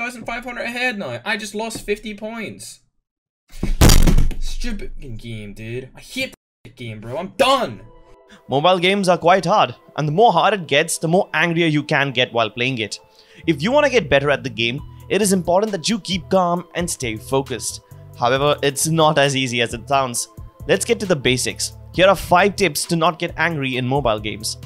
3,500 ahead now. I just lost 50 points. Stupid game, dude. I hate that game, bro. I'm done. Mobile games are quite hard, and the more hard it gets, the more angrier you can get while playing it. If you want to get better at the game, it is important that you keep calm and stay focused. However, it's not as easy as it sounds. Let's get to the basics. Here are 5 tips to not get angry in mobile games.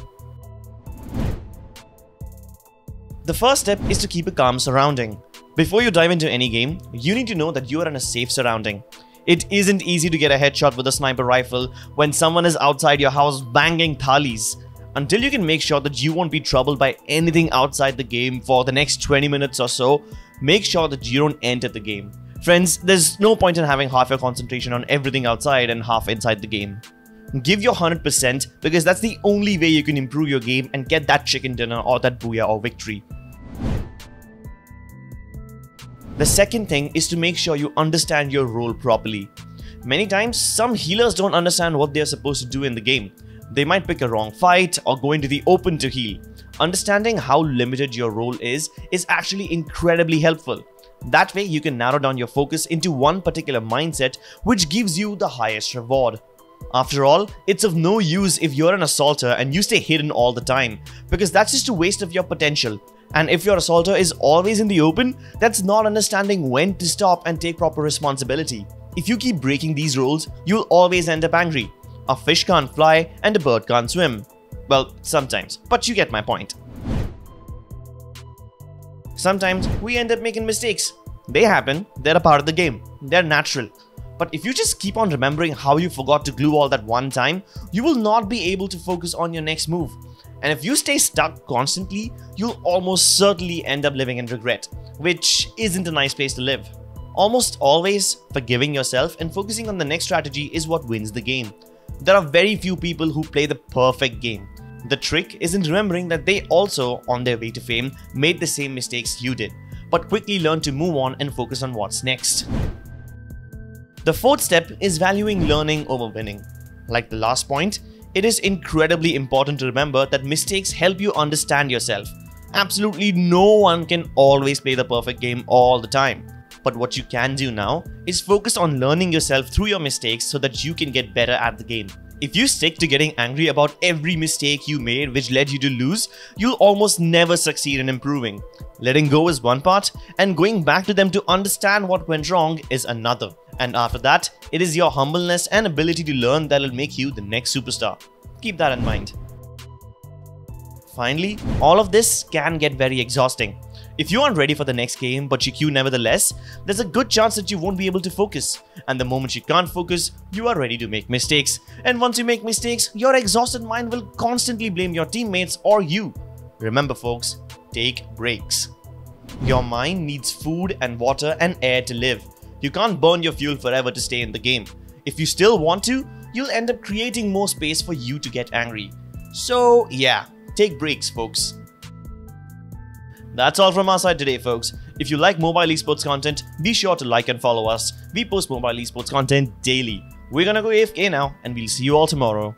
The first step is to keep a calm surrounding. Before you dive into any game, you need to know that you are in a safe surrounding. It isn't easy to get a headshot with a sniper rifle when someone is outside your house banging thalis. Until you can make sure that you won't be troubled by anything outside the game for the next 20 minutes or so, make sure that you don't enter the game. Friends, there's no point in having half your concentration on everything outside and half inside the game. Give your 100% because that's the only way you can improve your game and get that chicken dinner or that booyah or victory. The second thing is to make sure you understand your role properly. Many times, some healers don't understand what they're supposed to do in the game. They might pick a wrong fight or go into the open to heal. Understanding how limited your role is is actually incredibly helpful. That way, you can narrow down your focus into one particular mindset which gives you the highest reward. After all, it's of no use if you're an assaulter and you stay hidden all the time, because that's just a waste of your potential. And if your assaulter is always in the open, that's not understanding when to stop and take proper responsibility. If you keep breaking these rules, you'll always end up angry. A fish can't fly and a bird can't swim. Well, sometimes, but you get my point. Sometimes we end up making mistakes. They happen, they're a part of the game, they're natural. But if you just keep on remembering how you forgot to gloo wall that one time, you will not be able to focus on your next move. And if you stay stuck constantly, you'll almost certainly end up living in regret, which isn't a nice place to live. Almost always, forgiving yourself and focusing on the next strategy is what wins the game. There are very few people who play the perfect game. The trick is in remembering that they also, on their way to fame, made the same mistakes you did, but quickly learn to move on and focus on what's next. The fourth step is valuing learning over winning. Like the last point, it is incredibly important to remember that mistakes help you understand yourself. Absolutely no one can always play the perfect game all the time. But what you can do now is focus on learning yourself through your mistakes so that you can get better at the game. If you stick to getting angry about every mistake you made which led you to lose, you'll almost never succeed in improving. Letting go is one part, and going back to them to understand what went wrong is another. And after that, it is your humbleness and ability to learn that will make you the next superstar. Keep that in mind. Finally, all of this can get very exhausting. If you aren't ready for the next game but you queue nevertheless, there's a good chance that you won't be able to focus. And the moment you can't focus, you are ready to make mistakes. And once you make mistakes, your exhausted mind will constantly blame your teammates or you. Remember folks, take breaks. Your mind needs food and water and air to live. You can't burn your fuel forever to stay in the game. If you still want to, you'll end up creating more space for you to get angry. So yeah, take breaks folks. That's all from our side today folks. If you like mobile esports content, be sure to like and follow us. We post mobile esports content daily. We're gonna go AFK now and we'll see you all tomorrow.